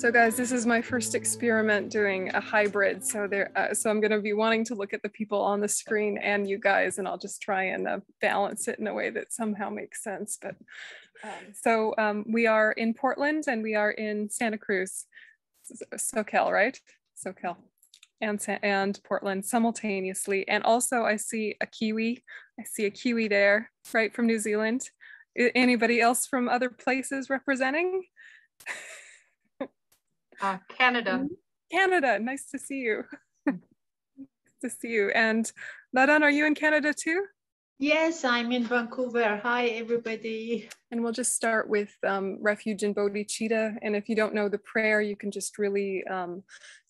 So guys, this is my first experiment doing a hybrid. So there, uh, so I'm going to be wanting to look at the people on the screen and you guys, and I'll just try and uh, balance it in a way that somehow makes sense. But um, so um, we are in Portland and we are in Santa Cruz, SoCal, right? SoCal and and Portland simultaneously. And also I see a Kiwi. I see a Kiwi there, right from New Zealand. Anybody else from other places representing? Uh, Canada. Mm-hmm. Canada, nice to see you. Nice to see you. And Ladan, are you in Canada too? Yes, I'm in Vancouver. Hi, everybody. And we'll just start with um, refuge in bodhicitta. And if you don't know the prayer, you can just really um,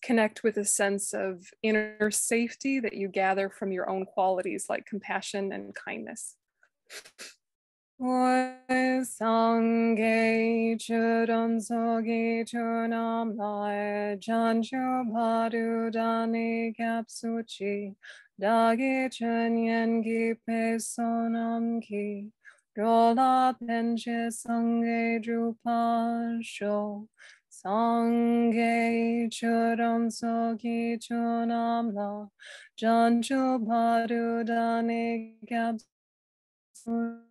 connect with a sense of inner safety that you gather from your own qualities like compassion and kindness. Sangye chudan sogi chunam lai jancho badu dani kapsuchi dagi chunyen gi pe sonam ki rola penche sangye drupa sho Sangye chudan sogi chunam la jancho badu dani kapsuchi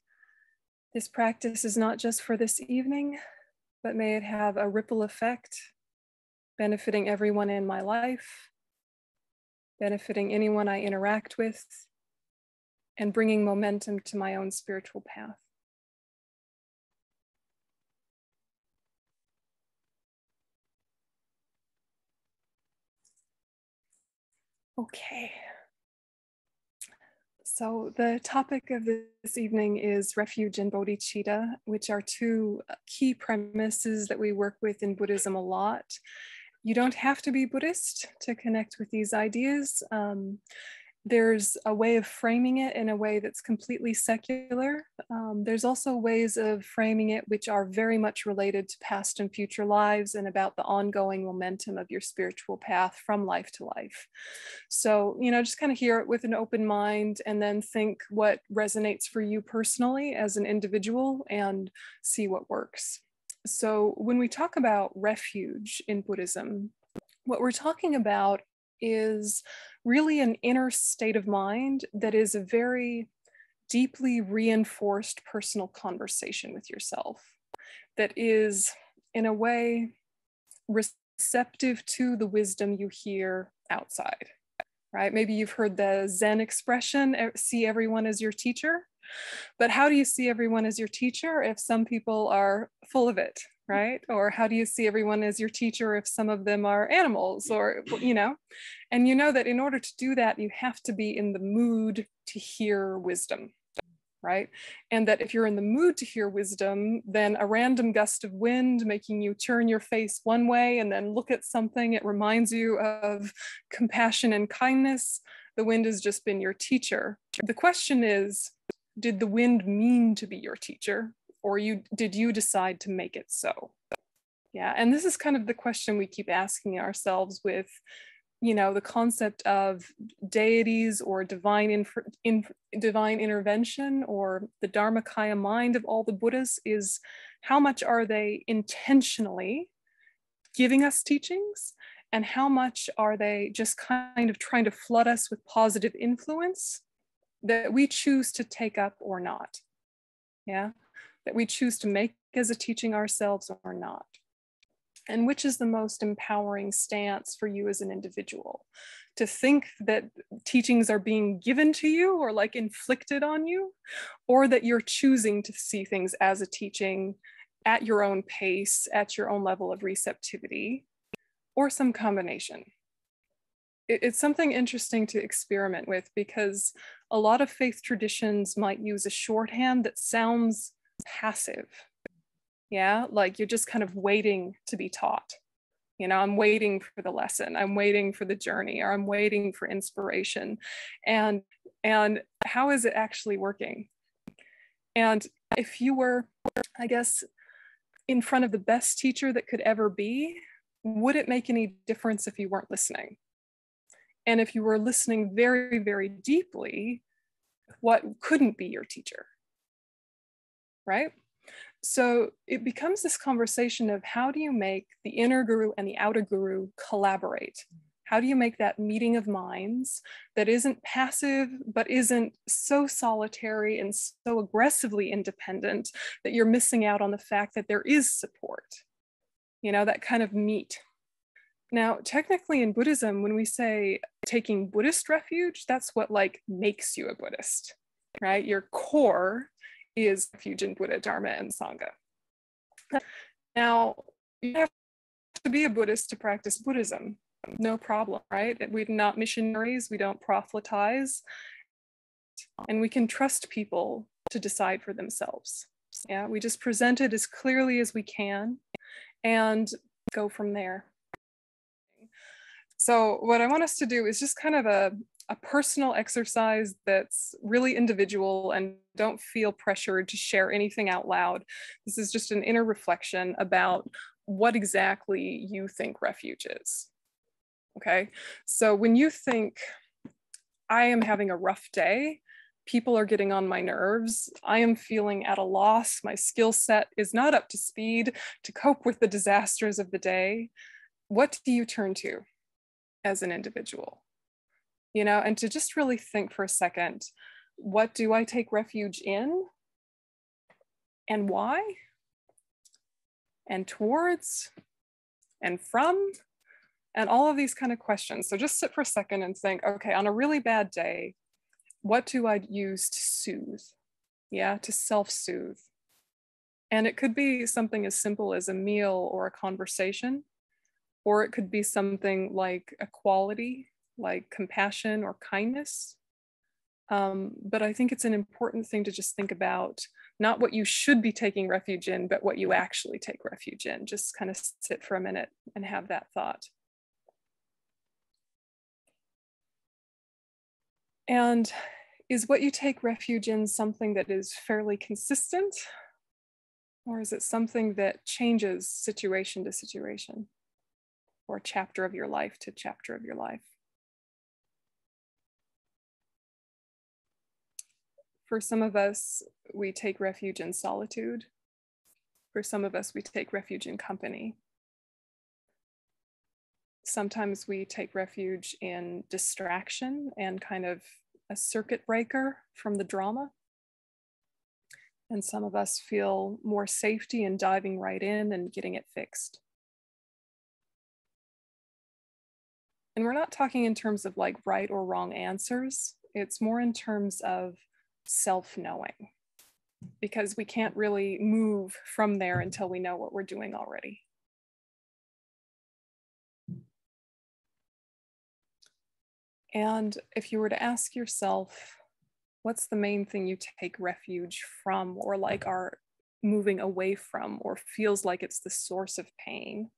this practice is not just for this evening, but may it have a ripple effect, benefiting everyone in my life, benefiting anyone I interact with, and bringing momentum to my own spiritual path. Okay. So, the topic of this evening is refuge and bodhicitta, which are two key premises that we work with in Buddhism a lot. You don't have to be Buddhist to connect with these ideas. Um, there's a way of framing it in a way that's completely secular. Um, there's also ways of framing it which are very much related to past and future lives and about the ongoing momentum of your spiritual path from life to life. So, you know, just kind of hear it with an open mind and then think what resonates for you personally as an individual and see what works. So, when we talk about refuge in Buddhism, what we're talking about is really an inner state of mind that is a very deeply reinforced personal conversation with yourself that is, in a way, receptive to the wisdom you hear outside, right? Maybe you've heard the Zen expression see everyone as your teacher. But how do you see everyone as your teacher if some people are full of it, right? Or how do you see everyone as your teacher if some of them are animals or, you know? And you know that in order to do that, you have to be in the mood to hear wisdom, right? And that if you're in the mood to hear wisdom, then a random gust of wind making you turn your face one way and then look at something, it reminds you of compassion and kindness. The wind has just been your teacher. The question is, did the wind mean to be your teacher or you did you decide to make it so? Yeah and this is kind of the question we keep asking ourselves with you know the concept of deities or divine in, in, divine intervention or the dharmakaya mind of all the buddhas is how much are they intentionally giving us teachings? And how much are they just kind of trying to flood us with positive influence that we choose to take up or not? Yeah that we choose to make as a teaching ourselves or not? And which is the most empowering stance for you as an individual? To think that teachings are being given to you or like inflicted on you, or that you're choosing to see things as a teaching at your own pace, at your own level of receptivity, or some combination it's something interesting to experiment with because a lot of faith traditions might use a shorthand that sounds passive. Yeah, like you're just kind of waiting to be taught. You know, I'm waiting for the lesson, I'm waiting for the journey, or I'm waiting for inspiration. And and how is it actually working? And if you were, I guess, in front of the best teacher that could ever be, would it make any difference if you weren't listening? And if you were listening very, very deeply, what couldn't be your teacher? Right? So it becomes this conversation of how do you make the inner guru and the outer guru collaborate? How do you make that meeting of minds that isn't passive, but isn't so solitary and so aggressively independent that you're missing out on the fact that there is support? You know, that kind of meet. Now, technically in Buddhism, when we say taking Buddhist refuge, that's what like makes you a Buddhist, right? Your core is refuge in Buddha, Dharma, and Sangha. Now, you have to be a Buddhist to practice Buddhism no problem, right? We're not missionaries, we don't proselytize, and we can trust people to decide for themselves. Yeah, we just present it as clearly as we can and go from there. So, what I want us to do is just kind of a, a personal exercise that's really individual and don't feel pressured to share anything out loud. This is just an inner reflection about what exactly you think refuge is. Okay. So when you think, I am having a rough day, people are getting on my nerves, I am feeling at a loss, my skill set is not up to speed to cope with the disasters of the day, what do you turn to as an individual? You know, and to just really think for a second, what do I take refuge in? And why? And towards? And from? and all of these kind of questions. So just sit for a second and think, okay, on a really bad day, what do I use to soothe? Yeah, to self soothe. And it could be something as simple as a meal or a conversation, or it could be something like a quality, like compassion or kindness. Um, but I think it's an important thing to just think about not what you should be taking refuge in, but what you actually take refuge in. Just kind of sit for a minute and have that thought. And is what you take refuge in something that is fairly consistent? Or is it something that changes situation to situation or chapter of your life to chapter of your life? For some of us, we take refuge in solitude. For some of us, we take refuge in company. Sometimes we take refuge in distraction and kind of a circuit breaker from the drama. And some of us feel more safety in diving right in and getting it fixed. And we're not talking in terms of like right or wrong answers, it's more in terms of self knowing, because we can't really move from there until we know what we're doing already. And if you were to ask yourself, what's the main thing you take refuge from, or like are moving away from, or feels like it's the source of pain,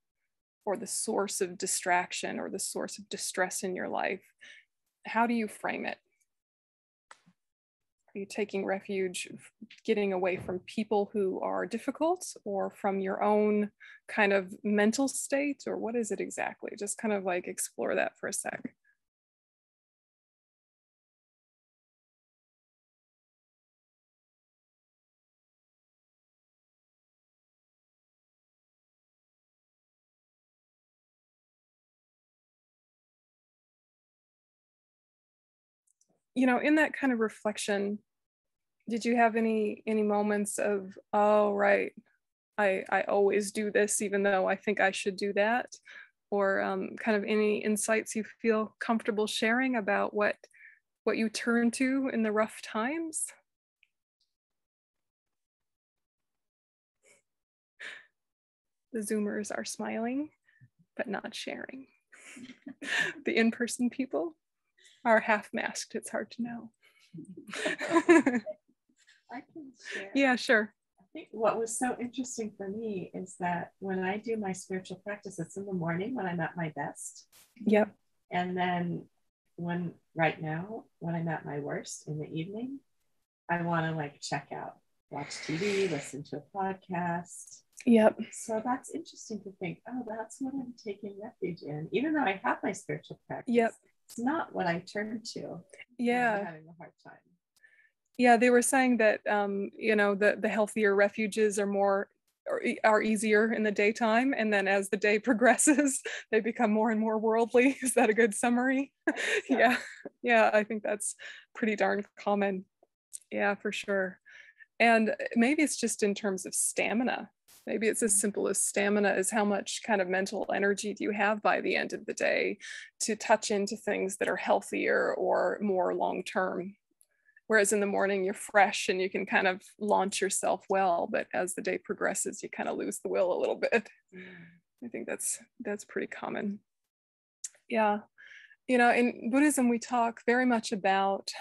or the source of distraction, or the source of distress in your life, how do you frame it? Taking refuge, getting away from people who are difficult, or from your own kind of mental state, or what is it exactly? Just kind of like explore that for a sec. You know, in that kind of reflection, did you have any any moments of, oh right, I I always do this even though I think I should do that? Or um, kind of any insights you feel comfortable sharing about what what you turn to in the rough times? The Zoomers are smiling, but not sharing. the in-person people are half masked. It's hard to know. I can share. Yeah, sure. I think what was so interesting for me is that when I do my spiritual practice, it's in the morning when I'm at my best. Yep. And then when right now, when I'm at my worst in the evening, I want to like check out, watch TV, listen to a podcast. Yep. So that's interesting to think, oh, that's what I'm taking refuge in. Even though I have my spiritual practice. Yep. It's not what I turn to. Yeah. I'm having a hard time. Yeah, they were saying that um, you know the the healthier refuges are more are, are easier in the daytime, and then as the day progresses, they become more and more worldly. Is that a good summary? yeah, yeah, I think that's pretty darn common. Yeah, for sure. And maybe it's just in terms of stamina. Maybe it's as simple as stamina as how much kind of mental energy do you have by the end of the day to touch into things that are healthier or more long term whereas in the morning you're fresh and you can kind of launch yourself well but as the day progresses you kind of lose the will a little bit. I think that's that's pretty common. Yeah. You know in buddhism we talk very much about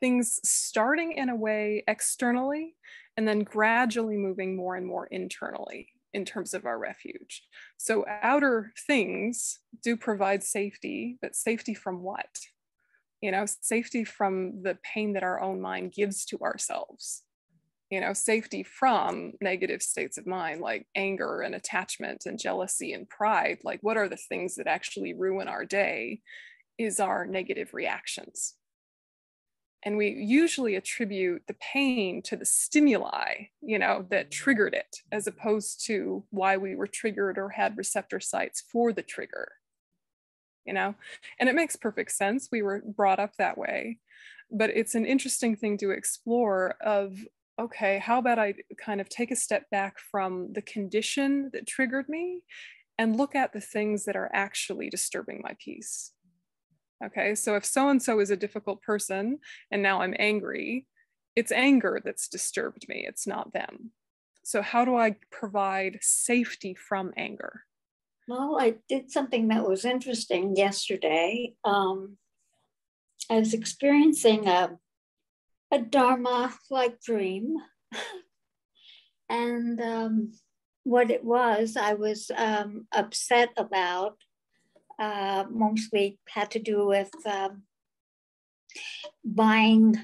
things starting in a way externally and then gradually moving more and more internally in terms of our refuge. So, outer things do provide safety, but safety from what? you know safety from the pain that our own mind gives to ourselves you know safety from negative states of mind like anger and attachment and jealousy and pride like what are the things that actually ruin our day is our negative reactions and we usually attribute the pain to the stimuli you know that mm-hmm. triggered it as opposed to why we were triggered or had receptor sites for the trigger you know? And it makes perfect sense. We were brought up that way. But it's an interesting thing to explore of okay how about i kind of take a step back from the condition that triggered me and look at the things that are actually disturbing my peace okay so if so and so is a difficult person and now i'm angry it's anger that's disturbed me it's not them so how do i provide safety from anger well, I did something that was interesting yesterday. Um, I was experiencing a, a Dharma like dream. and um, what it was, I was um, upset about, uh, mostly had to do with um, buying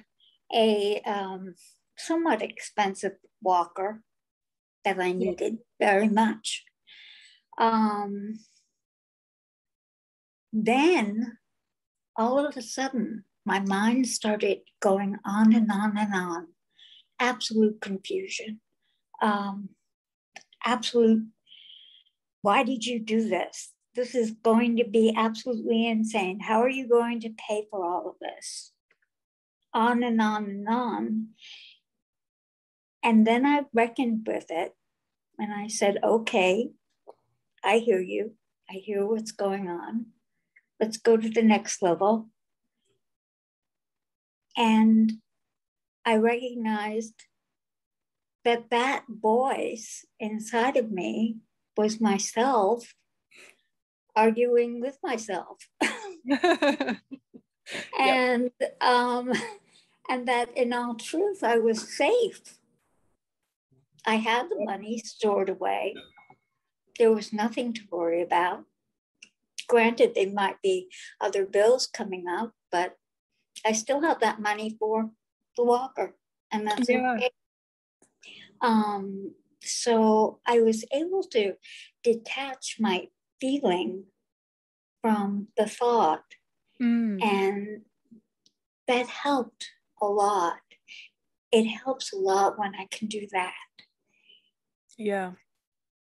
a um, somewhat expensive walker that I needed very much. Um, then all of a sudden, my mind started going on and on and on. Absolute confusion. Um, absolute, why did you do this? This is going to be absolutely insane. How are you going to pay for all of this? On and on and on. And then I reckoned with it and I said, okay, I hear you. I hear what's going on. Let's go to the next level. And I recognized that that voice inside of me was myself arguing with myself. and yep. um, and that in all truth I was safe. I had the money stored away there was nothing to worry about. Granted, there might be other bills coming up, but I still have that money for the walker, and that's yeah. okay. Um, so I was able to detach my feeling from the thought, mm. and that helped a lot. It helps a lot when I can do that. Yeah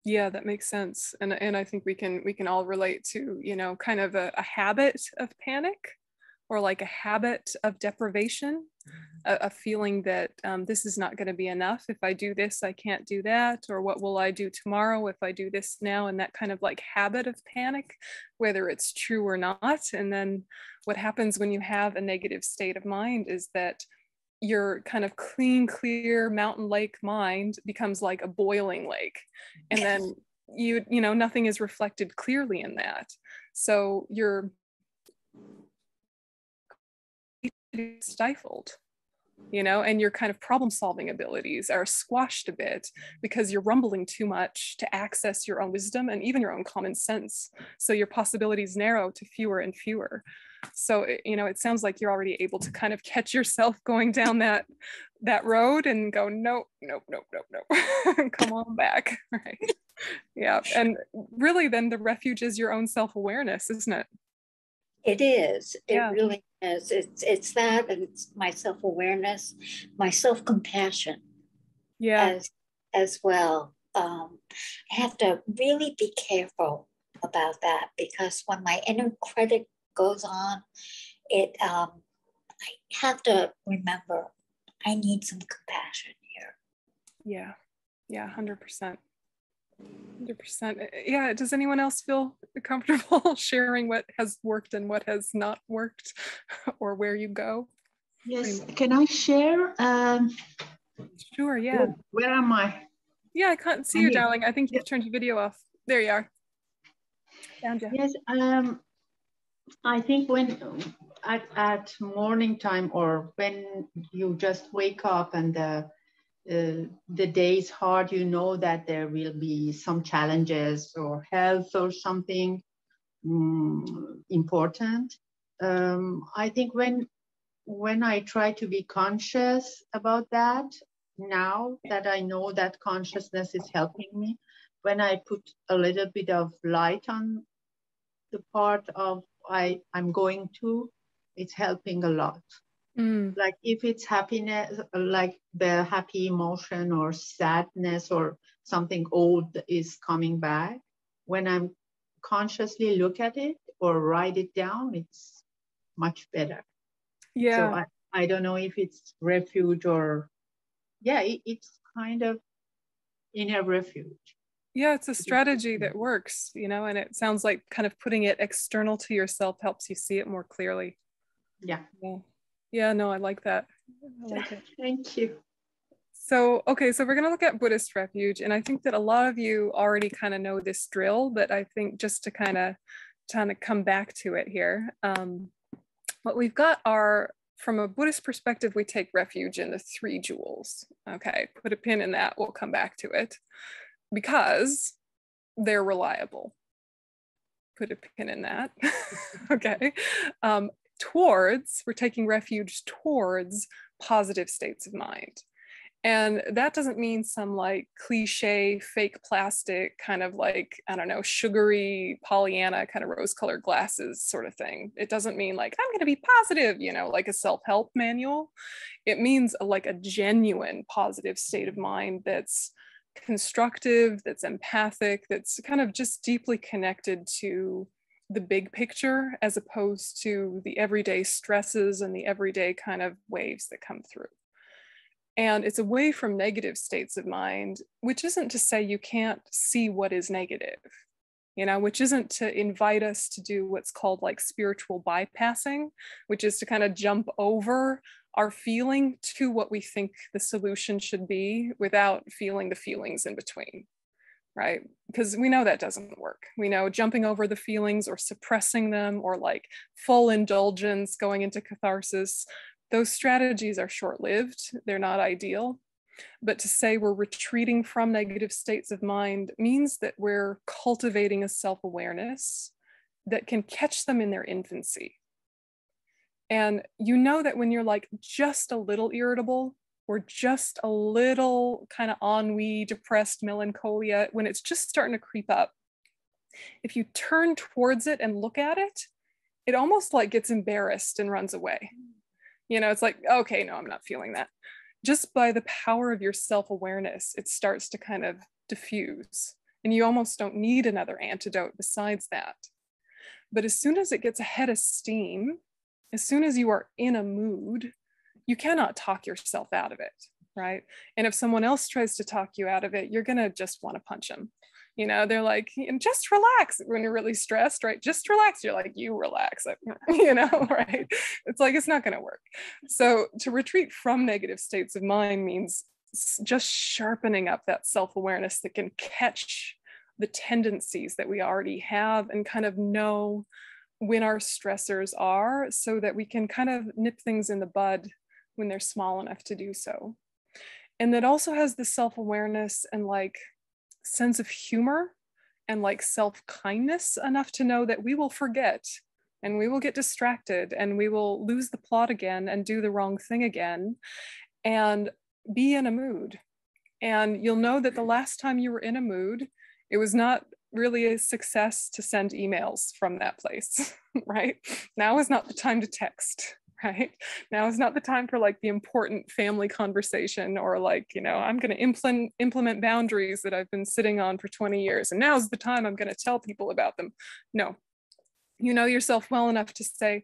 yeah that makes sense and and i think we can we can all relate to you know kind of a, a habit of panic or like a habit of deprivation a, a feeling that um, this is not going to be enough. If i do this i can't do that. Or what will i do tomorrow if i do this now? And that kind of like habit of panic whether it's true or not. And then what happens when you have a negative state of mind is that your kind of clean, clear mountain lake mind becomes like a boiling lake. And then you, you know, nothing is reflected clearly in that. So you're stifled. you know, and your kind of problem solving abilities are squashed a bit because you're rumbling too much to access your own wisdom and even your own common sense. So your possibilities narrow to fewer and fewer. So, you know, it sounds like you're already able to kind of catch yourself going down that that road and go, nope, nope, nope, nope, nope. Come on back. Right. Yeah. And really then the refuge is your own self-awareness, isn't it? It is. It yeah. really is. It's it's that and it's my self-awareness, my self-compassion. Yeah. As as well. Um, I have to really be careful about that because when my inner critic goes on, it um, I have to remember I need some compassion here. Yeah. Yeah, hundred percent. 100%. Yeah. Does anyone else feel comfortable sharing what has worked and what has not worked or where you go? Yes. Can I share? Um, sure. Yeah. Where am I? Yeah, I can't see I you, darling. I think you've turned your video off. There you are. Found you. Yes. Um, I think when at, at morning time or when you just wake up and the uh, the day is hard, you know that there will be some challenges or health or something um, important. Um, I think when when I try to be conscious about that, now that I know that consciousness is helping me, when I put a little bit of light on the part of I, I'm going to, it's helping a lot. Mm. Like if it's happiness, like the happy emotion or sadness or something old is coming back, when I'm consciously look at it or write it down, it's much better. Yeah. So I, I don't know if it's refuge or, yeah, it, it's kind of inner refuge. Yeah, it's a strategy that works, you know, and it sounds like kind of putting it external to yourself helps you see it more clearly. Yeah. Yeah yeah no i like that. I like it. Thank you. So okay so we're going to look at buddhist refuge and i think that a lot of you already kind of know this drill but i think just to kind of kind of come back to it here um, what we've got are from a buddhist perspective we take refuge in the three jewels. Okay put a pin in that we'll come back to it. Because they're reliable. Put a pin in that. Okay um, towards, we're taking refuge towards positive states of mind. And that doesn't mean some like cliche, fake plastic, kind of like, I don't know, sugary Pollyanna kind of rose colored glasses sort of thing. It doesn't mean like, I'm going to be positive, you know, like a self help manual. It means like a genuine positive state of mind that's constructive, that's empathic, that's kind of just deeply connected to the big picture as opposed to the everyday stresses and the everyday kind of waves that come through. And it's away from negative states of mind, which isn't to say you can't see what is negative, you know, which isn't to invite us to do what's called like spiritual bypassing, which is to kind of jump over our feeling to what we think the solution should be without feeling the feelings in between right? Because we know that doesn't work. We know jumping over the feelings or suppressing them or like full indulgence, going into catharsis, those strategies are short lived. They're not ideal. But to say we're retreating from negative states of mind means that we're cultivating a self awareness that can catch them in their infancy. And you know that when you're like just a little irritable, or just a little kind of ennui, depressed melancholia, when it's just starting to creep up, if you turn towards it and look at it, it almost like gets embarrassed and runs away. You know, it's like, okay, no, I'm not feeling that. Just by the power of your self awareness, it starts to kind of diffuse. And you almost don't need another antidote besides that. But as soon as it gets ahead of steam, as soon as you are in a mood, you cannot talk yourself out of it right? And if someone else tries to talk you out of it you're going to just want to punch them you know they're like just relax when you're really stressed right? Just relax. You're like you relax you know right? It's like it's not going to work. So to retreat from negative states of mind means just sharpening up that self-awareness that can catch the tendencies that we already have and kind of know when our stressors are so that we can kind of nip things in the bud when they're small enough to do so. And that also has the self awareness and like sense of humor and like self kindness enough to know that we will forget and we will get distracted and we will lose the plot again and do the wrong thing again and be in a mood. And you'll know that the last time you were in a mood, it was not really a success to send emails from that place, right? Now is not the time to text, right? Now is not the time for like the important family conversation or like, you know, I'm going to implement implement boundaries that I've been sitting on for 20 years and now's the time I'm going to tell people about them. No. You know yourself well enough to say,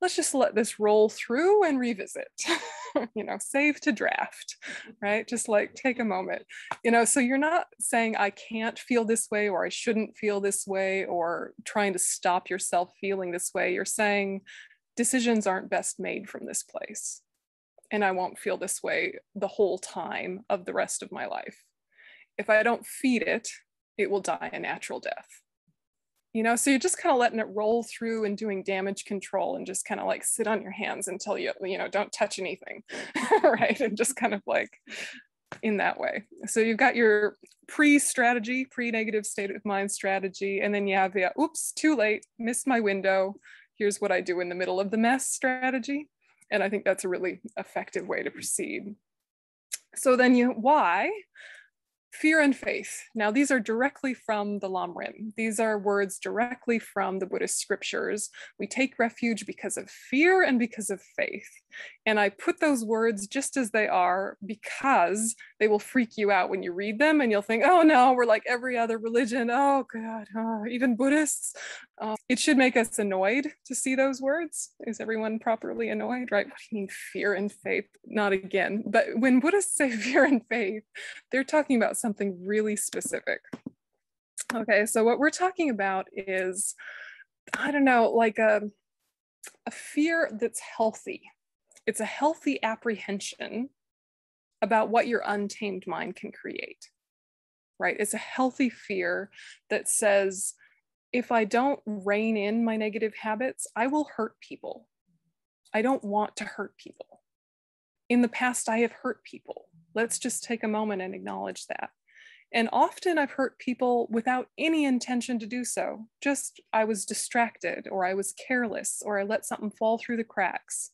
let's just let this roll through and revisit you know save to draft right just like take a moment you know so you're not saying i can't feel this way or i shouldn't feel this way or trying to stop yourself feeling this way you're saying decisions aren't best made from this place. And i won't feel this way the whole time of the rest of my life. If i don't feed it it will die a natural death. You know so you're just kind of letting it roll through and doing damage control and just kind of like sit on your hands until you you know don't touch anything right? And just kind of like in that way. So you've got your pre-strategy pre-negative state of mind strategy and then you have the oops too late missed my window here's what i do in the middle of the mess strategy and i think that's a really effective way to proceed so then you why Fear and faith. Now, these are directly from the Lam Rim. These are words directly from the Buddhist scriptures. We take refuge because of fear and because of faith. And I put those words just as they are because they will freak you out when you read them and you'll think, oh no, we're like every other religion. Oh God, oh, even Buddhists. Uh, it should make us annoyed to see those words. Is everyone properly annoyed, right? What do you mean fear and faith? Not again. But when Buddhists say fear and faith, they're talking about something really specific. Okay, so what we're talking about is, I don't know, like a, a fear that's healthy it's a healthy apprehension about what your untamed mind can create, right? It's a healthy fear that says, if I don't rein in my negative habits, I will hurt people. I don't want to hurt people. In the past, I have hurt people. Let's just take a moment and acknowledge that. And often I've hurt people without any intention to do so. Just I was distracted, or I was careless, or I let something fall through the cracks.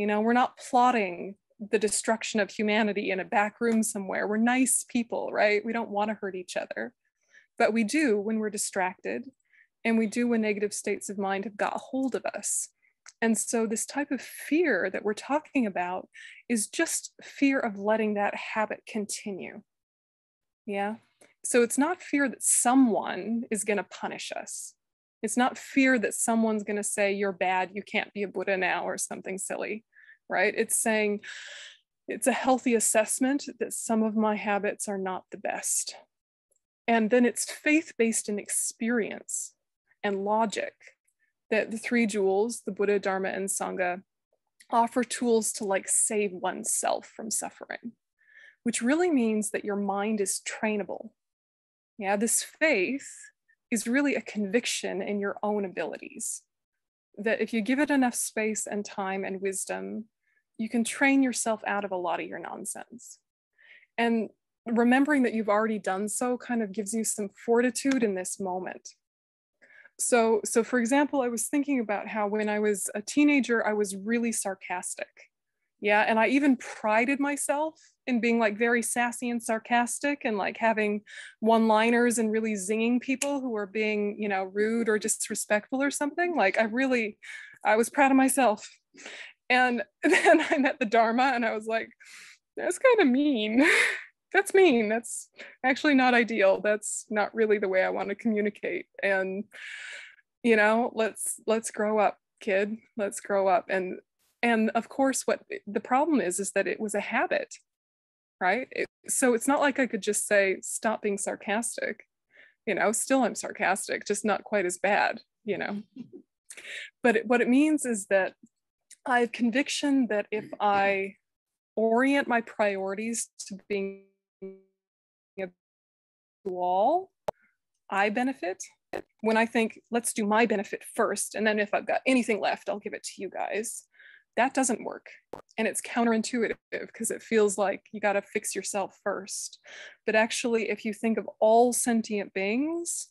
You know, we're not plotting the destruction of humanity in a back room somewhere. We're nice people, right? We don't want to hurt each other. But we do when we're distracted, and we do when negative states of mind have got hold of us. And so, this type of fear that we're talking about is just fear of letting that habit continue. Yeah. So, it's not fear that someone is going to punish us. It's not fear that someone's going to say, You're bad, you can't be a Buddha now, or something silly right? It's saying it's a healthy assessment that some of my habits are not the best. And then it's faith based in experience and logic that the three jewels, the Buddha, Dharma, and Sangha, offer tools to like save oneself from suffering, which really means that your mind is trainable. Yeah, this faith is really a conviction in your own abilities. That if you give it enough space and time and wisdom, you can train yourself out of a lot of your nonsense. And remembering that you've already done so kind of gives you some fortitude in this moment. So, so for example, I was thinking about how when I was a teenager, I was really sarcastic. Yeah, and I even prided myself in being like very sassy and sarcastic and like having one-liners and really zinging people who were being, you know, rude or disrespectful or something. Like I really, I was proud of myself. And then I met the Dharma and I was like, that's kind of mean. that's mean. That's actually not ideal. That's not really the way I want to communicate. And you know, let's let's grow up, kid. Let's grow up. And and of course what the problem is is that it was a habit. Right? It, so it's not like I could just say stop being sarcastic. You know, still I'm sarcastic, just not quite as bad, you know. But it, what it means is that I have conviction that if mm, I orient my priorities to being a wall, I benefit. When I think, let's do my benefit first, and then if I've got anything left, I'll give it to you guys. that doesn't work. And it's counterintuitive because it feels like you got to fix yourself first. But actually, if you think of all sentient beings,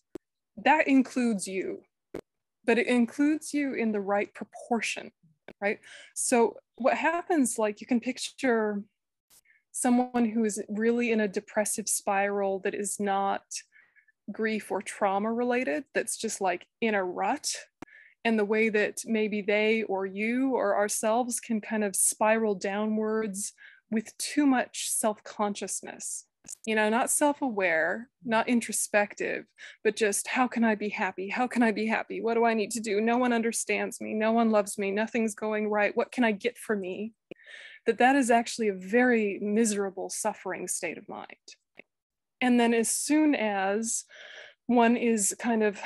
that includes you, but it includes you in the right proportion, right? So, what happens, like, you can picture someone who is really in a depressive spiral that is not grief or trauma related, that's just like in a rut and the way that maybe they or you or ourselves can kind of spiral downwards with too much self consciousness. You know, not self aware, not introspective, but just how can I be happy? How can I be happy? What do I need to do? No one understands me. No one loves me. Nothing's going right. What can I get for me? That that is actually a very miserable, suffering state of mind. And then as soon as one is kind of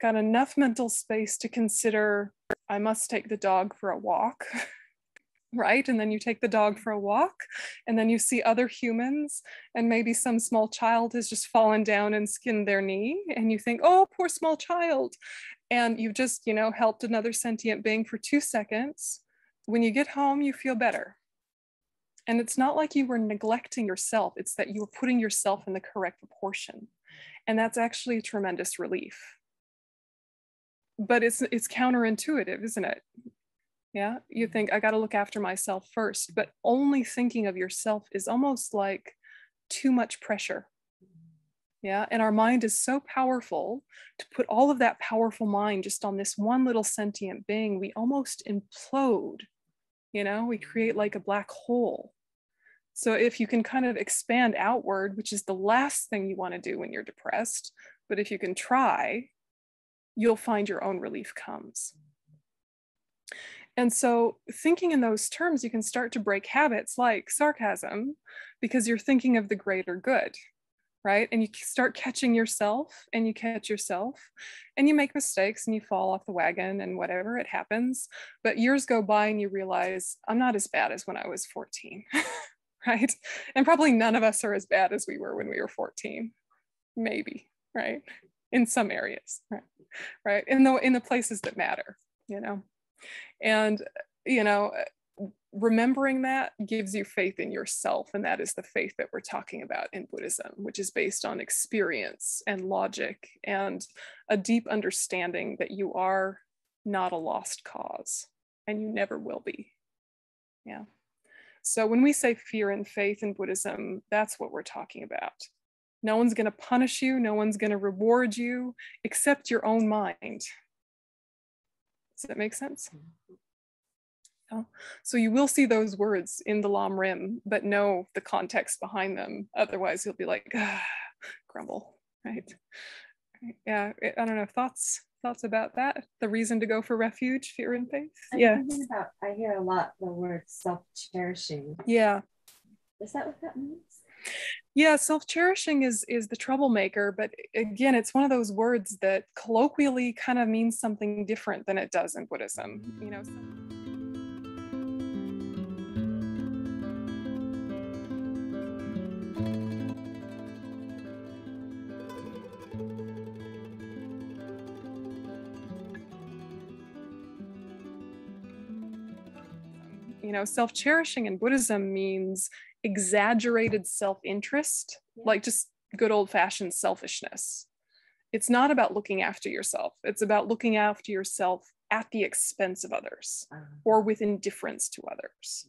got enough mental space to consider I must take the dog for a walk, right? And then you take the dog for a walk, and then you see other humans, and maybe some small child has just fallen down and skinned their knee, and you think, oh, poor small child. And you've just, you know, helped another sentient being for two seconds. When you get home, you feel better. And it's not like you were neglecting yourself, it's that you were putting yourself in the correct proportion. And that's actually a tremendous relief but it's it's counterintuitive isn't it yeah you think i got to look after myself first but only thinking of yourself is almost like too much pressure yeah and our mind is so powerful to put all of that powerful mind just on this one little sentient being we almost implode you know we create like a black hole so if you can kind of expand outward which is the last thing you want to do when you're depressed but if you can try you'll find your own relief comes. And so, thinking in those terms, you can start to break habits like sarcasm because you're thinking of the greater good, right? And you start catching yourself and you catch yourself and you make mistakes and you fall off the wagon and whatever, it happens. But years go by and you realize I'm not as bad as when I was 14, right? And probably none of us are as bad as we were when we were 14, maybe, right? In some areas, right? right in the in the places that matter you know and you know remembering that gives you faith in yourself and that is the faith that we're talking about in buddhism which is based on experience and logic and a deep understanding that you are not a lost cause and you never will be yeah so when we say fear and faith in buddhism that's what we're talking about no one's going to punish you. No one's going to reward you except your own mind. Does that make sense? Yeah. So you will see those words in the Lam Rim, but know the context behind them. Otherwise, you'll be like, ah, grumble, right? Yeah, I don't know. Thoughts thoughts about that? The reason to go for refuge, fear and faith. I'm yeah. About, I hear a lot the word self cherishing. Yeah. Is that what that means? Yeah self-cherishing is is the troublemaker but again it's one of those words that colloquially kind of means something different than it does in buddhism you know you know self-cherishing in buddhism means exaggerated self interest, like just good old fashioned selfishness. It's not about looking after yourself, it's about looking after yourself at the expense of others uh-huh. or with indifference to others.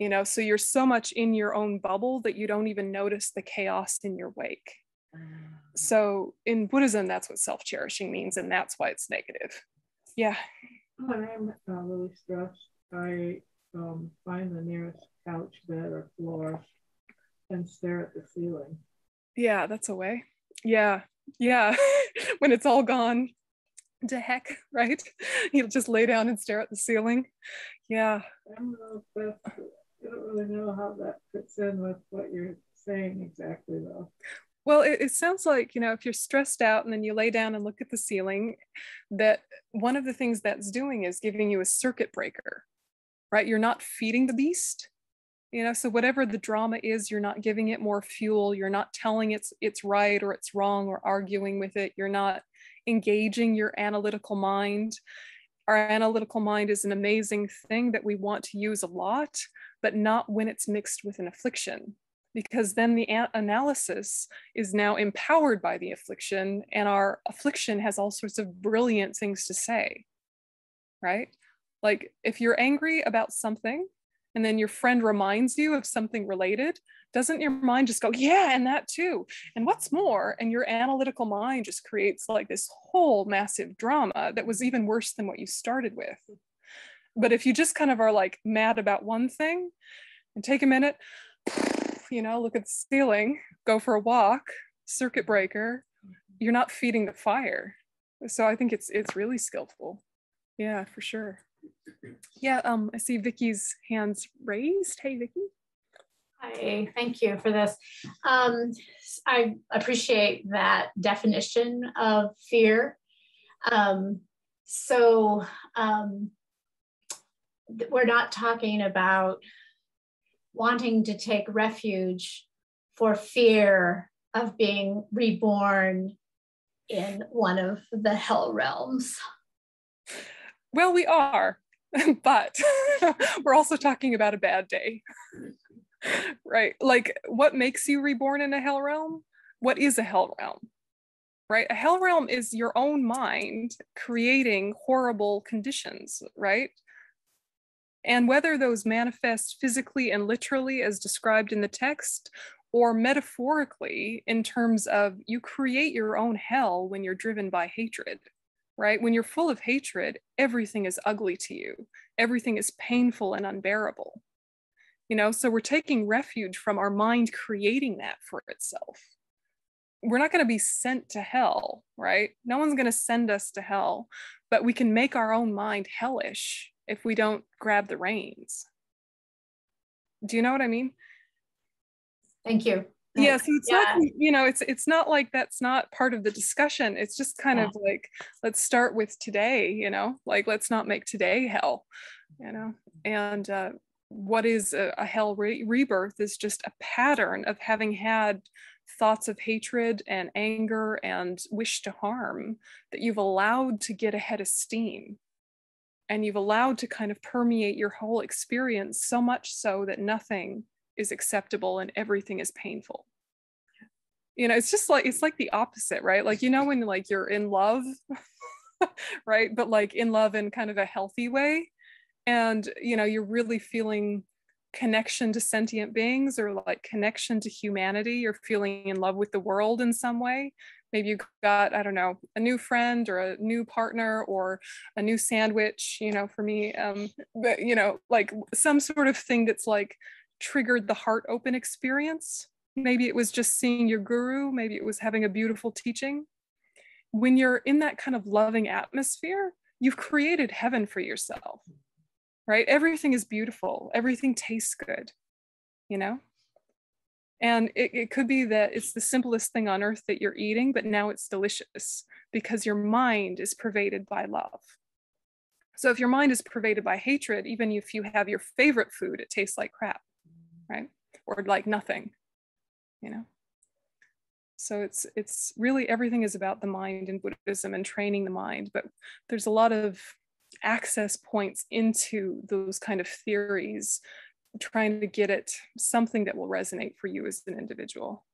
You know, so you're so much in your own bubble that you don't even notice the chaos in your wake. Uh-huh. So in Buddhism, that's what self cherishing means, and that's why it's negative. Yeah. When I'm uh, really stressed, I um, find the nearest couch, bed, or floor and stare at the ceiling. Yeah, that's a way. Yeah, yeah. when it's all gone to heck, right? You'll just lay down and stare at the ceiling. Yeah. I don't know if that's, I don't really know how that fits in with what you're saying exactly, though. Well, it, it, sounds like, you know, if you're stressed out and then you lay down and look at the ceiling, that one of the things that's doing is giving you a circuit breaker, right? You're not feeding the beast, you know so whatever the drama is you're not giving it more fuel you're not telling it's it's right or it's wrong or arguing with it you're not engaging your analytical mind Our analytical mind is an amazing thing that we want to use a lot, but not when it's mixed with an affliction, because then the analysis is now empowered by the affliction, and our affliction has all sorts of brilliant things to say, right? Like if you're angry about something, and then your friend reminds you of something related, doesn't your mind just go, yeah, and that too? And what's more, and your analytical mind just creates like this whole massive drama that was even worse than what you started with. But if you just kind of are like mad about one thing and take a minute, you know, look at the ceiling, go for a walk, circuit breaker, you're not feeding the fire. So I think it's it's really skillful. Yeah, for sure. Yeah, um, I see Vicky's hands raised. Hey, Vicky. Hi, thank you for this. Um, I appreciate that definition of fear. Um, so um, we're not talking about wanting to take refuge for fear of being reborn in one of the hell realms. Well, we are, but we're also talking about a bad day. right? Like, what makes you reborn in a hell realm? What is a hell realm? Right? A hell realm is your own mind creating horrible conditions, right? And whether those manifest physically and literally as described in the text, or metaphorically in terms of you create your own hell when you're driven by hatred, right? When you're full of hatred, everything is ugly to you, everything is painful and unbearable. You know so we're taking refuge from our mind creating that for itself. We're not going to be sent to hell right? No one's going to send us to hell but we can make our own mind hellish if we don't grab the reins. Do you know what i mean? Thank you yeah so it's yeah. not you know it's it's not like that's not part of the discussion it's just kind yeah. of like let's start with today you know like let's not make today hell you know and uh what is a, a hell re- rebirth is just a pattern of having had thoughts of hatred and anger and wish to harm that you've allowed to get ahead of steam and you've allowed to kind of permeate your whole experience so much so that nothing is acceptable and everything is painful you know it's just like it's like the opposite right? Like you know when like you're in love right? But like in love in kind of a healthy way and you know you're really feeling connection to sentient beings or like connection to humanity you're feeling in love with the world in some way. Maybe you got i don't know a new friend or a new partner or a new sandwich you know for me um but you know like some sort of thing that's like triggered the heart open experience maybe it was just seeing your guru maybe it was having a beautiful teaching when you're in that kind of loving atmosphere you've created heaven for yourself right? Everything is beautiful, everything tastes good, you know? And it, it could be that it's the simplest thing on earth that you're eating, but now it's delicious because your mind is pervaded by love. So if your mind is pervaded by hatred, even if you have your favorite food, it tastes like crap, right? Or like nothing, you know? So it's it's really everything is about the mind in Buddhism and training the mind, but there's a lot of access points into those kind of theories, trying to get it something that will resonate for you as an individual.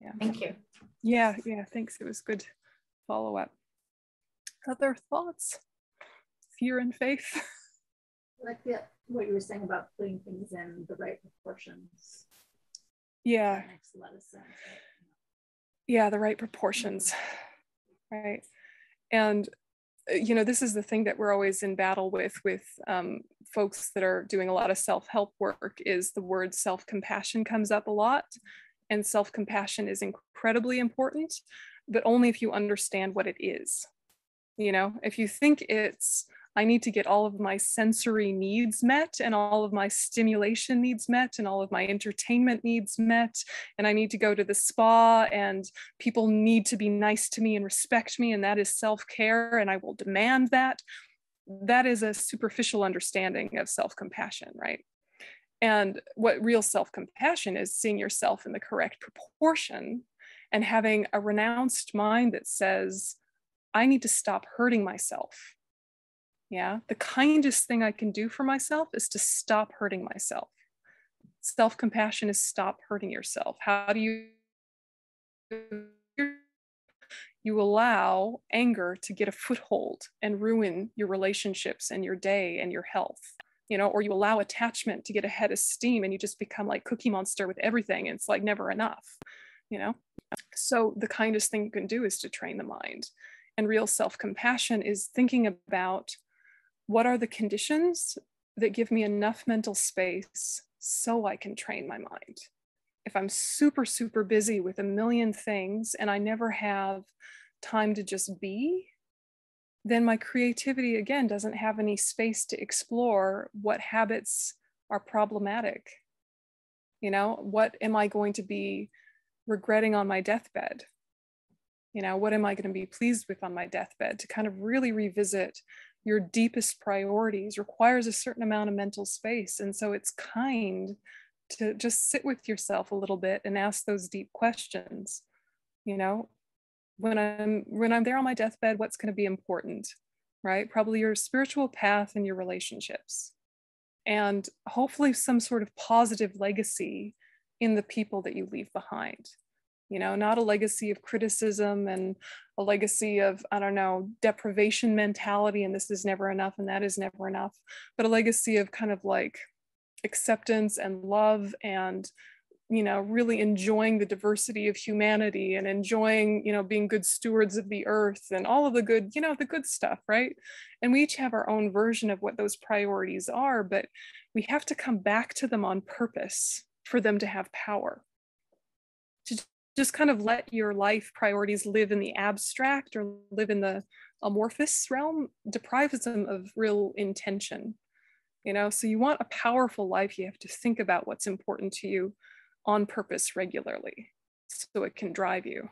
Yeah. Thank you. Yeah, yeah, thanks. It was good follow up. Other thoughts? Fear and faith? Like the, what you were saying about putting things in the right proportions. Yeah. That makes a lot of sense. Yeah, the right proportions. Right. And you know this is the thing that we're always in battle with with um, folks that are doing a lot of self-help work is the word self-compassion comes up a lot and self-compassion is incredibly important but only if you understand what it is you know if you think it's I need to get all of my sensory needs met and all of my stimulation needs met and all of my entertainment needs met. And I need to go to the spa and people need to be nice to me and respect me. And that is self care. And I will demand that. That is a superficial understanding of self compassion, right? And what real self compassion is seeing yourself in the correct proportion and having a renounced mind that says, I need to stop hurting myself Yeah, the kindest thing I can do for myself is to stop hurting myself. Self compassion is stop hurting yourself. How do you? You allow anger to get a foothold and ruin your relationships and your day and your health, you know, or you allow attachment to get a head of steam and you just become like Cookie Monster with everything. And it's like never enough, you know? So the kindest thing you can do is to train the mind. And real self compassion is thinking about what are the conditions that give me enough mental space so I can train my mind? If I'm super, super busy with a million things and I never have time to just be, then my creativity again doesn't have any space to explore what habits are problematic. You know, what am I going to be regretting on my deathbed? You know, what am I going to be pleased with on my deathbed to kind of really revisit your deepest priorities requires a certain amount of mental space. And so it's kind to just sit with yourself a little bit and ask those deep questions. You know, when I'm when I'm there on my deathbed, what's going to be important? Right? Probably your spiritual path and your relationships. And hopefully some sort of positive legacy in the people that you leave behind you know not a legacy of criticism and a legacy of i don't know deprivation mentality and this is never enough and that is never enough but a legacy of kind of like acceptance and love and you know really enjoying the diversity of humanity and enjoying you know being good stewards of the earth and all of the good you know the good stuff right? And we each have our own version of what those priorities are but we have to come back to them on purpose for them to have power. To just kind of let your life priorities live in the abstract or live in the amorphous realm deprives them of real intention you know? So you want a powerful life. You have to think about what's important to you on purpose regularly so it can drive you.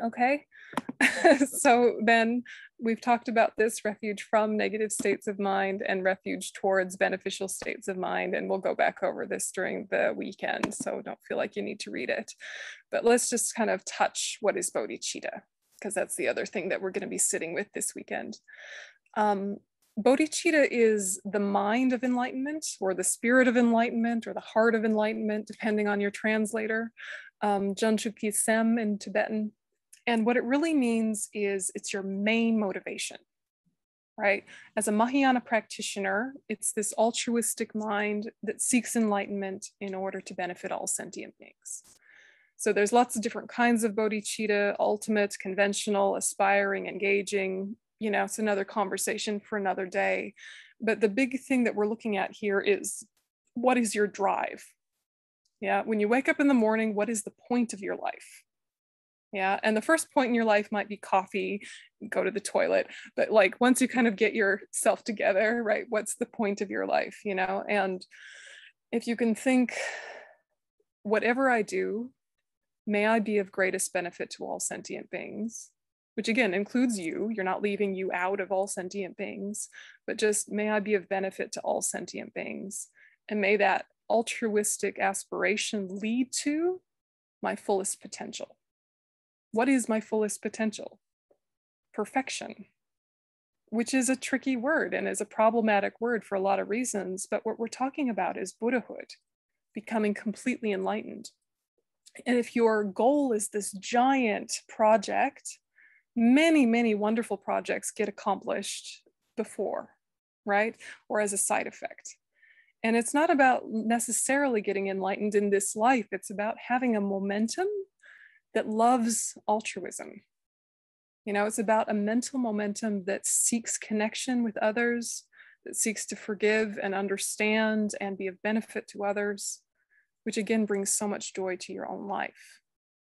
Okay, so then we've talked about this refuge from negative states of mind and refuge towards beneficial states of mind. And we'll go back over this during the weekend. So don't feel like you need to read it. But let's just kind of touch what is bodhicitta, because that's the other thing that we're going to be sitting with this weekend. Um, bodhicitta is the mind of enlightenment or the spirit of enlightenment or the heart of enlightenment, depending on your translator. Um, Junchuki Sem in Tibetan and what it really means is it's your main motivation, right? As a Mahayana practitioner, it's this altruistic mind that seeks enlightenment in order to benefit all sentient beings. So there's lots of different kinds of bodhicitta, ultimate, conventional, aspiring, engaging. You know, it's another conversation for another day. But the big thing that we're looking at here is what is your drive? Yeah, when you wake up in the morning, what is the point of your life? Yeah and the first point in your life might be coffee go to the toilet but like once you kind of get yourself together right what's the point of your life you know? And if you can think whatever i do may i be of greatest benefit to all sentient beings which again includes you you're not leaving you out of all sentient beings but just may i be of benefit to all sentient beings and may that altruistic aspiration lead to my fullest potential what is my fullest potential? Perfection, which is a tricky word and is a problematic word for a lot of reasons. But what we're talking about is Buddhahood, becoming completely enlightened. And if your goal is this giant project, many, many wonderful projects get accomplished before, right? Or as a side effect. And it's not about necessarily getting enlightened in this life, it's about having a momentum that loves altruism. You know, it's about a mental momentum that seeks connection with others, that seeks to forgive and understand and be of benefit to others, which again brings so much joy to your own life.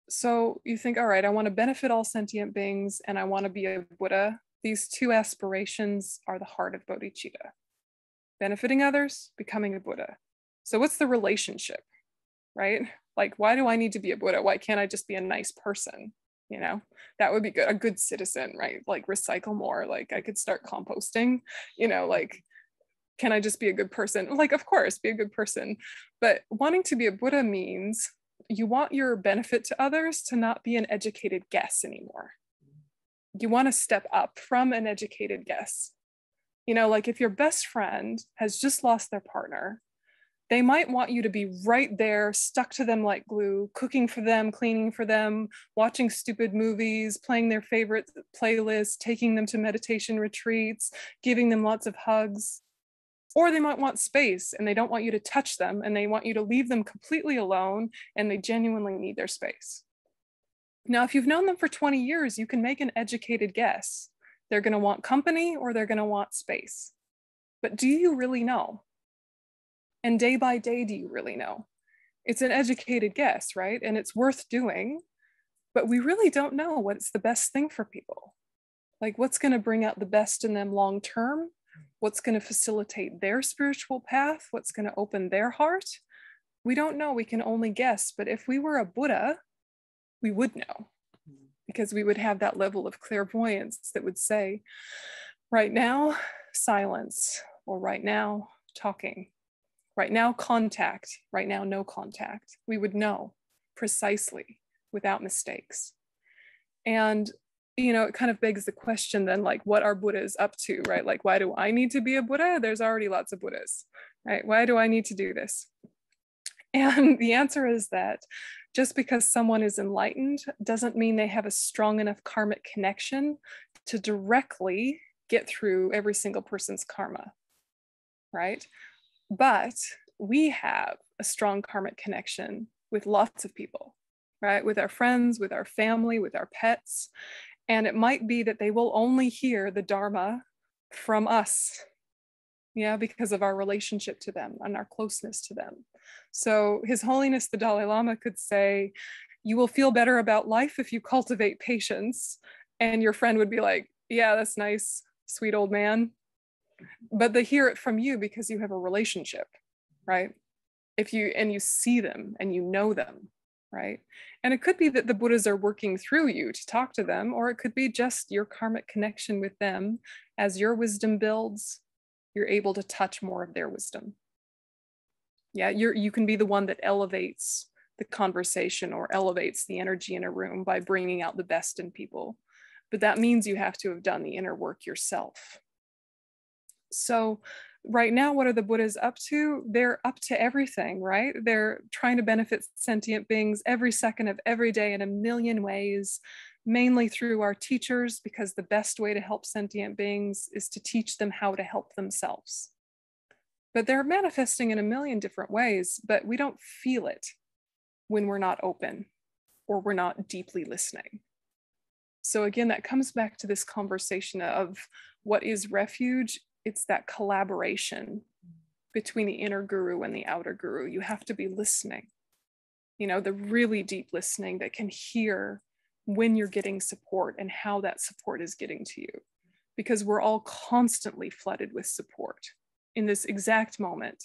So you think, all right, I want to benefit all sentient beings and I want to be a Buddha. These two aspirations are the heart of bodhicitta benefiting others, becoming a Buddha. So, what's the relationship, right? Like why do i need to be a buddha? Why can't i just be a nice person? You know that would be good a good citizen right? Like recycle more like i could start composting you know like can i just be a good person? Like of course be a good person. But wanting to be a buddha means you want your benefit to others to not be an educated guess anymore. You want to step up from an educated guess. You know, like if your best friend has just lost their partner, they might want you to be right there, stuck to them like glue, cooking for them, cleaning for them, watching stupid movies, playing their favorite playlists, taking them to meditation retreats, giving them lots of hugs. Or they might want space and they don't want you to touch them and they want you to leave them completely alone and they genuinely need their space. Now, if you've known them for 20 years, you can make an educated guess. They're going to want company or they're going to want space. But do you really know? And day by day, do you really know? It's an educated guess, right? And it's worth doing, but we really don't know what's the best thing for people. Like what's going to bring out the best in them long term, what's going to facilitate their spiritual path, what's going to open their heart. We don't know, we can only guess. But if we were a Buddha, we would know because we would have that level of clairvoyance that would say, right now, silence, or right now, talking, Right now, contact. Right now, no contact. We would know precisely without mistakes. And, you know, it kind of begs the question then, like, what are Buddhas up to, right? Like, why do I need to be a Buddha? There's already lots of Buddhas, right? Why do I need to do this? And the answer is that just because someone is enlightened doesn't mean they have a strong enough karmic connection to directly get through every single person's karma, right? But we have a strong karmic connection with lots of people, right? With our friends, with our family, with our pets. And it might be that they will only hear the Dharma from us, yeah, because of our relationship to them and our closeness to them. So, His Holiness the Dalai Lama could say, You will feel better about life if you cultivate patience. And your friend would be like, Yeah, that's nice, sweet old man but they hear it from you because you have a relationship right? If you and you see them and you know them right? And it could be that the buddhas are working through you to talk to them or it could be just your karmic connection with them. As your wisdom builds you're able to touch more of their wisdom. Yeah you're you can be the one that elevates the conversation or elevates the energy in a room by bringing out the best in people. But that means you have to have done the inner work yourself so right now what are the buddhas up to? They're up to everything right? They're trying to benefit sentient beings every second of every day in a million ways mainly through our teachers because the best way to help sentient beings is to teach them how to help themselves. But they're manifesting in a million different ways but we don't feel it when we're not open or we're not deeply listening. So again that comes back to this conversation of what is refuge it's that collaboration between the inner guru and the outer guru. You have to be listening, you know, the really deep listening that can hear when you're getting support and how that support is getting to you. Because we're all constantly flooded with support in this exact moment.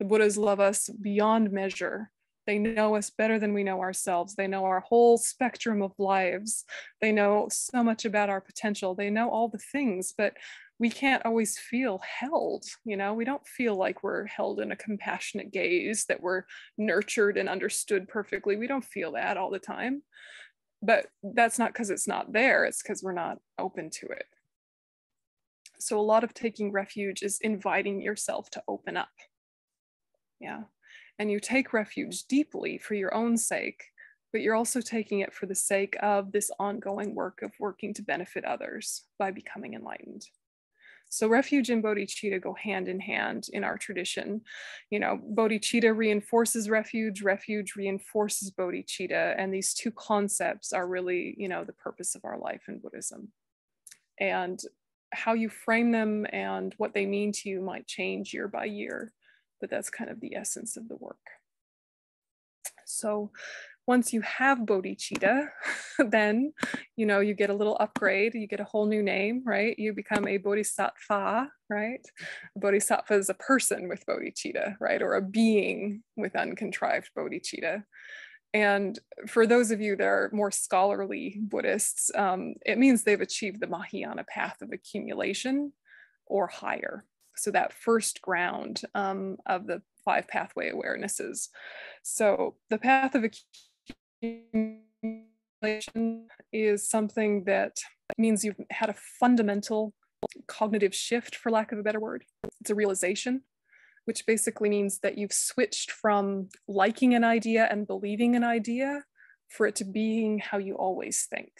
The Buddhas love us beyond measure. They know us better than we know ourselves. They know our whole spectrum of lives. They know so much about our potential. They know all the things, but we can't always feel held you know? We don't feel like we're held in a compassionate gaze that we're nurtured and understood perfectly. We don't feel that all the time. But that's not because it's not there it's because we're not open to it. So a lot of taking refuge is inviting yourself to open up. Yeah. And you take refuge deeply for your own sake but you're also taking it for the sake of this ongoing work of working to benefit others by becoming enlightened so refuge and bodhicitta go hand in hand in our tradition. You know, bodhicitta reinforces refuge, refuge reinforces bodhicitta, and these two concepts are really, you know, the purpose of our life in Buddhism. And how you frame them and what they mean to you might change year by year, but that's kind of the essence of the work. So once you have bodhicitta, then you know you get a little upgrade, you get a whole new name, right? You become a bodhisattva, right? A bodhisattva is a person with bodhicitta, right? Or a being with uncontrived bodhicitta. And for those of you that are more scholarly Buddhists, um, it means they've achieved the Mahayana path of accumulation or higher. So that first ground um, of the five pathway awarenesses. So the path of is something that means you've had a fundamental cognitive shift, for lack of a better word. It's a realization, which basically means that you've switched from liking an idea and believing an idea for it to being how you always think.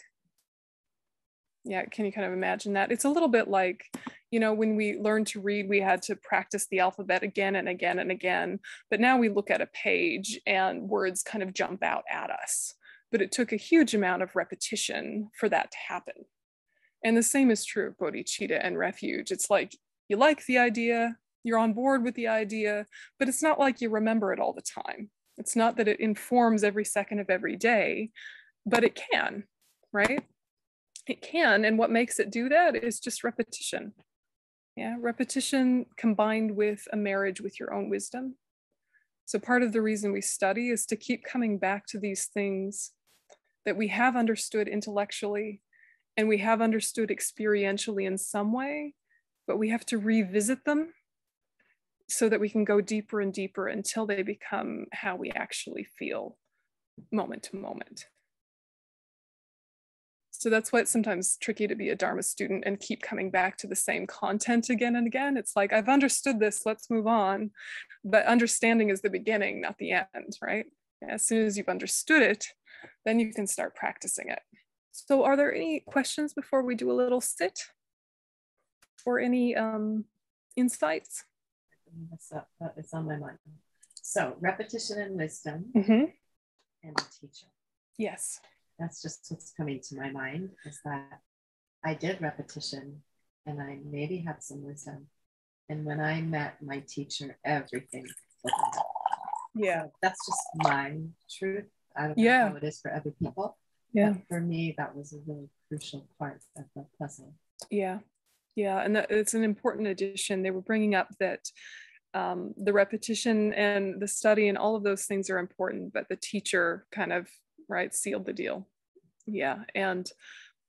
Yeah, can you kind of imagine that? It's a little bit like, you know, when we learned to read, we had to practice the alphabet again and again and again. But now we look at a page and words kind of jump out at us. But it took a huge amount of repetition for that to happen. And the same is true of bodhicitta and refuge. It's like you like the idea, you're on board with the idea, but it's not like you remember it all the time. It's not that it informs every second of every day, but it can, right? It can. And what makes it do that is just repetition. Yeah, repetition combined with a marriage with your own wisdom. So, part of the reason we study is to keep coming back to these things that we have understood intellectually and we have understood experientially in some way, but we have to revisit them so that we can go deeper and deeper until they become how we actually feel moment to moment. So that's why it's sometimes tricky to be a Dharma student and keep coming back to the same content again and again. It's like, I've understood this, let's move on. But understanding is the beginning, not the end, right? As soon as you've understood it, then you can start practicing it. So are there any questions before we do a little sit? Or any um, insights? It's on my mind. So repetition and wisdom mm-hmm. and a teacher. Yes. That's just what's coming to my mind is that I did repetition and I maybe had some wisdom. And when I met my teacher, everything Yeah. So that's just my truth. I don't know yeah. how it is for other people. Yeah. But for me, that was a really crucial part of the puzzle. Yeah. Yeah. And that, it's an important addition. They were bringing up that um, the repetition and the study and all of those things are important, but the teacher kind of, right, sealed the deal. Yeah. And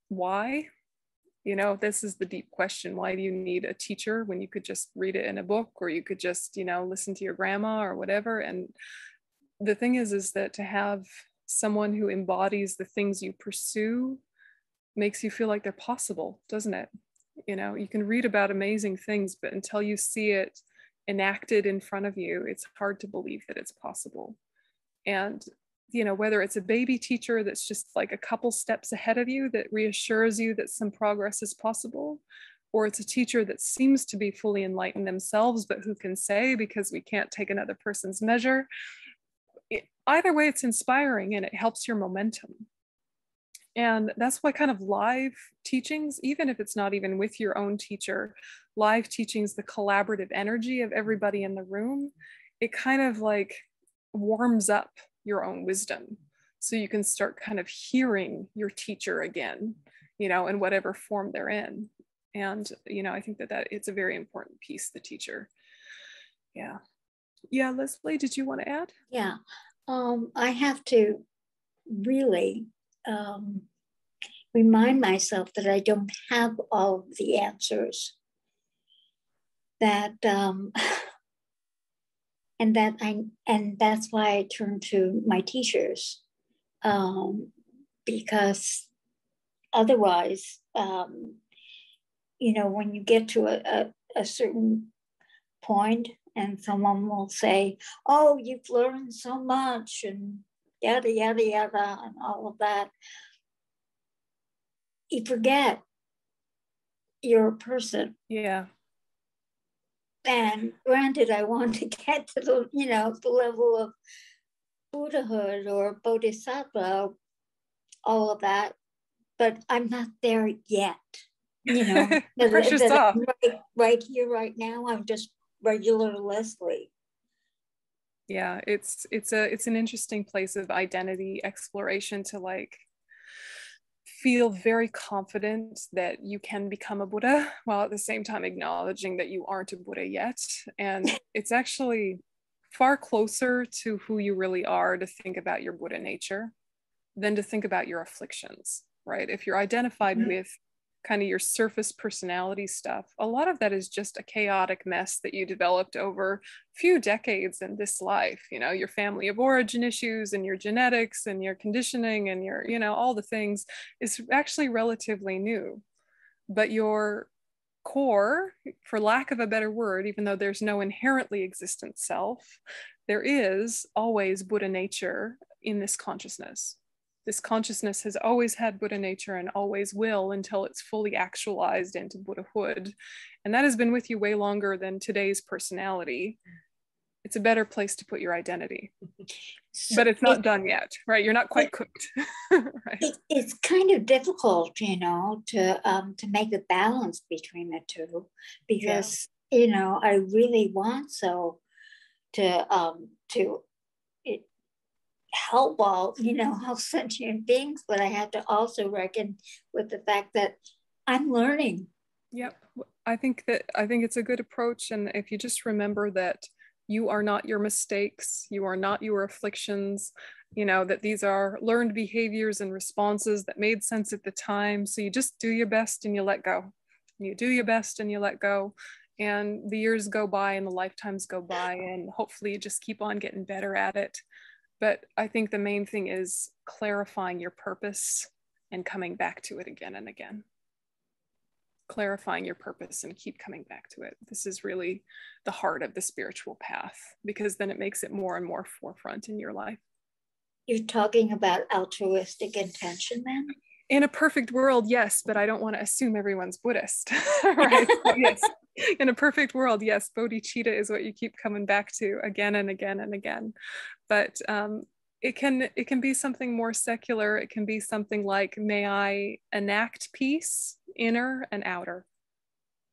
why? You know, this is the deep question. Why do you need a teacher when you could just read it in a book or you could just, you know, listen to your grandma or whatever? And the thing is, is that to have someone who embodies the things you pursue makes you feel like they're possible, doesn't it? You know, you can read about amazing things, but until you see it enacted in front of you, it's hard to believe that it's possible. And, you know, whether it's a baby teacher that's just like a couple steps ahead of you that reassures you that some progress is possible, or it's a teacher that seems to be fully enlightened themselves, but who can say because we can't take another person's measure either way, it's inspiring and it helps your momentum. And that's why kind of live teachings, even if it's not even with your own teacher, live teachings, the collaborative energy of everybody in the room, it kind of like warms up your own wisdom. So you can start kind of hearing your teacher again, you know, in whatever form they're in. And, you know, I think that that it's a very important piece, the teacher. Yeah. Yeah, Leslie, did you want to add? Yeah. Um, I have to really um, remind myself that I don't have all the answers. That um, and that I and that's why I turn to my teachers um, because otherwise, um, you know, when you get to a, a, a certain point and someone will say, Oh, you've learned so much, and yada, yada, yada, and all of that. You forget you're a person. Yeah. And granted, I want to get to the, you know, the level of Buddhahood or Bodhisattva, all of that, but I'm not there yet. You know, right, right here, right now, I'm just regular Leslie. Yeah, it's it's a it's an interesting place of identity exploration to like feel very confident that you can become a Buddha while at the same time acknowledging that you aren't a Buddha yet. And it's actually far closer to who you really are to think about your Buddha nature than to think about your afflictions, right? If you're identified mm-hmm. with kind of your surface personality stuff, a lot of that is just a chaotic mess that you developed over a few decades in this life. You know, your family of origin issues and your genetics and your conditioning and your, you know, all the things is actually relatively new. But your core, for lack of a better word, even though there's no inherently existent self, there is always Buddha nature in this consciousness. This consciousness has always had Buddha nature and always will until it's fully actualized into Buddhahood. And that has been with you way longer than today's personality it's a better place to put your identity but it's not it, done yet right you're not quite it, cooked right it, it's kind of difficult you know to um to make a balance between the two because yeah. you know i really want so to um to help all you know mm-hmm. all sentient beings but i have to also reckon with the fact that i'm learning. Yep. I think that i think it's a good approach and if you just remember that you are not your mistakes you are not your afflictions you know that these are learned behaviors and responses that made sense at the time so you just do your best and you let go. You do your best and you let go and the years go by and the lifetimes go by and hopefully you just keep on getting better at it but i think the main thing is clarifying your purpose and coming back to it again and again clarifying your purpose and keep coming back to it. This is really the heart of the spiritual path because then it makes it more and more forefront in your life. You're talking about altruistic intention then? In a perfect world, yes, but I don't want to assume everyone's Buddhist, right? yes. In a perfect world, yes, bodhicitta is what you keep coming back to again and again and again. But um, it can it can be something more secular. It can be something like, may I enact peace inner and outer.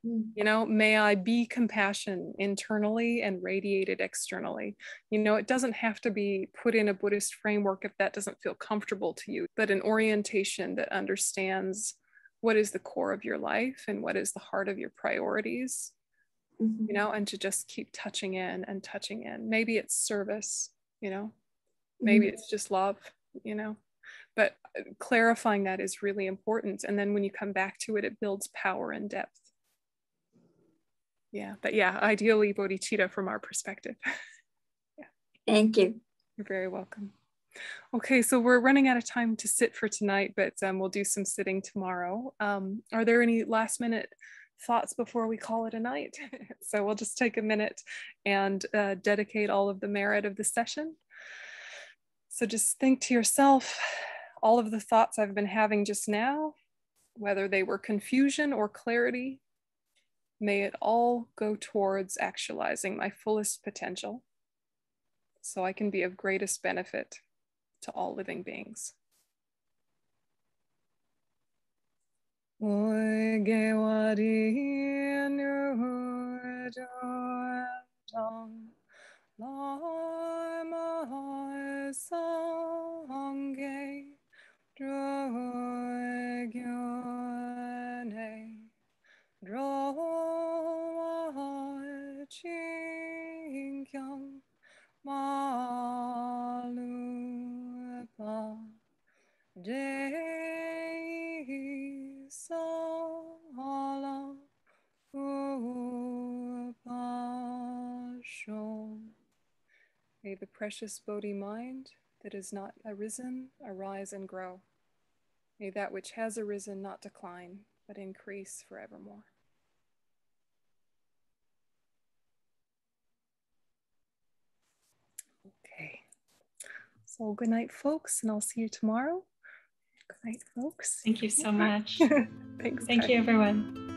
Hmm. You know, may I be compassion internally and radiated externally. You know, it doesn't have to be put in a Buddhist framework if that doesn't feel comfortable to you, but an orientation that understands what is the core of your life and what is the heart of your priorities, mm-hmm. you know, and to just keep touching in and touching in. Maybe it's service, you know, maybe mm-hmm. it's just love, you know? But uh, clarifying that is really important and then when you come back to it it builds power and depth. Yeah but yeah ideally bodhicitta from our perspective. Yeah. Thank you. You're very welcome. Okay so we're running out of time to sit for tonight but um, we'll do some sitting tomorrow. Um, are there any last minute thoughts before we call it a night so we'll just take a minute and uh, dedicate all of the merit of the session so just think to yourself all of the thoughts I've been having just now, whether they were confusion or clarity, may it all go towards actualizing my fullest potential so I can be of greatest benefit to all living beings. Drawa chinkyang malupa dei May the precious Bodhi mind that is not arisen arise and grow. May that which has arisen not decline, but increase forevermore. Okay. So good night, folks, and I'll see you tomorrow. Good night, folks. Thank you so much. Thanks. Thank you, everyone.